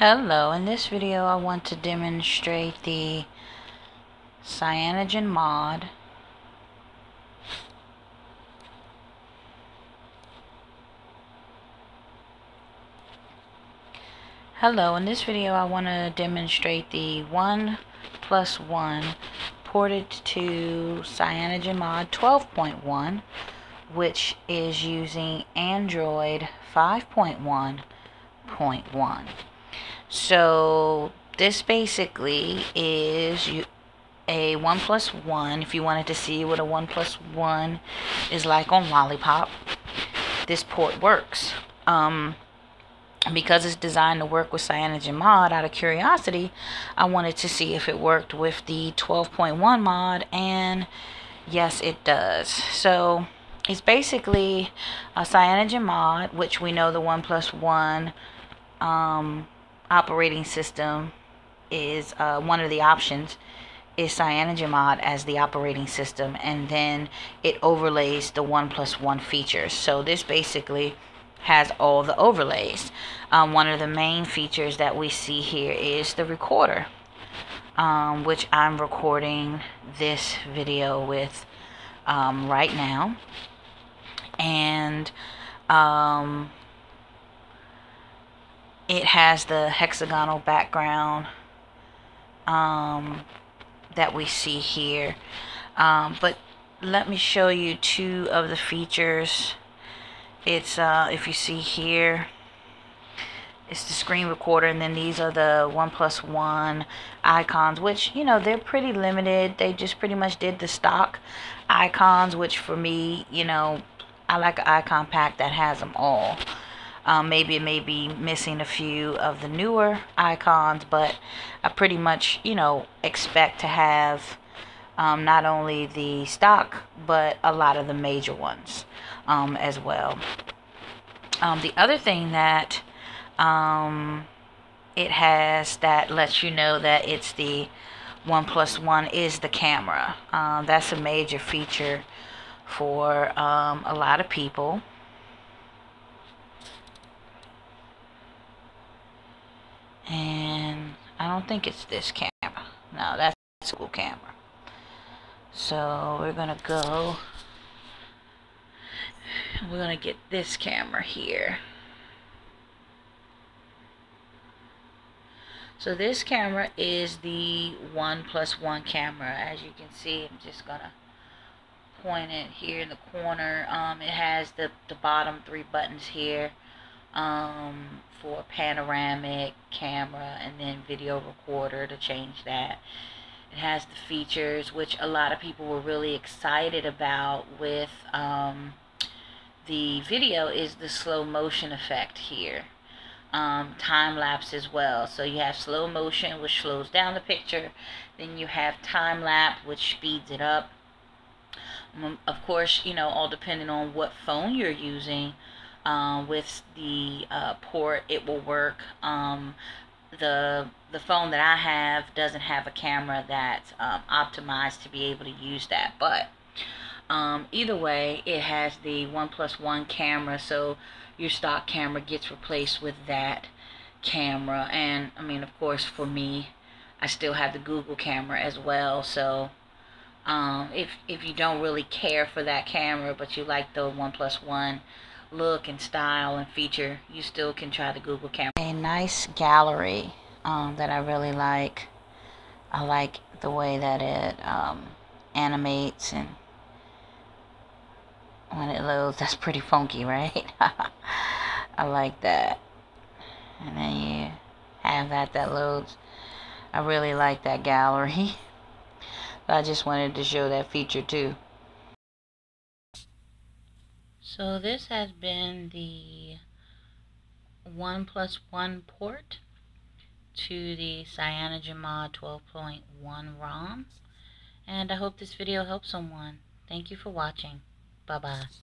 Hello, in this video I want to demonstrate the CyanogenMod. Hello, in this video I want to demonstrate the 1 plus 1 ported to CyanogenMod 12.1 which is using Android 5.1.1 so this basically is a OnePlus One. If you wanted to see what a OnePlus One is like on Lollipop, this port works. Um, because it's designed to work with CyanogenMod, out of curiosity, I wanted to see if it worked with the 12.1 mod, and yes, it does. So it's basically a CyanogenMod, which we know the OnePlus One um, operating system is uh, one of the options is CyanogenMod as the operating system and then it overlays the one plus one features. So this basically has all the overlays. Um, one of the main features that we see here is the recorder um, which I'm recording this video with um, right now. And um, it has the hexagonal background um, that we see here. Um, but let me show you two of the features. It's, uh, if you see here, it's the screen recorder and then these are the one plus one icons which you know they're pretty limited they just pretty much did the stock icons which for me you know I like an icon pack that has them all um, maybe it may be missing a few of the newer icons, but I pretty much, you know, expect to have um, not only the stock, but a lot of the major ones um, as well. Um, the other thing that um, it has that lets you know that it's the one plus one is the camera. Uh, that's a major feature for um, a lot of people. and I don't think it's this camera. No that's school camera. So we're gonna go we're gonna get this camera here. So this camera is the one plus one camera. As you can see I'm just gonna point it here in the corner. Um, it has the, the bottom three buttons here um, for panoramic camera and then video recorder to change that. It has the features which a lot of people were really excited about with um, the video is the slow motion effect here. Um, time lapse as well. So you have slow motion which slows down the picture. Then you have time lapse which speeds it up. Um, of course, you know, all depending on what phone you're using uh, with the uh, port it will work. Um, the the phone that I have doesn't have a camera that's um, optimized to be able to use that but um, either way it has the one plus one camera so your stock camera gets replaced with that camera. And I mean of course for me I still have the Google camera as well so um, if, if you don't really care for that camera but you like the one plus one look and style and feature, you still can try the Google camera. A nice gallery um, that I really like. I like the way that it um, animates and when it loads, that's pretty funky, right? I like that. And then you have that that loads. I really like that gallery. I just wanted to show that feature too. So this has been the 1 plus 1 port to the CyanogenMod 12.1 ROM. And I hope this video helps someone. Thank you for watching. Bye-bye.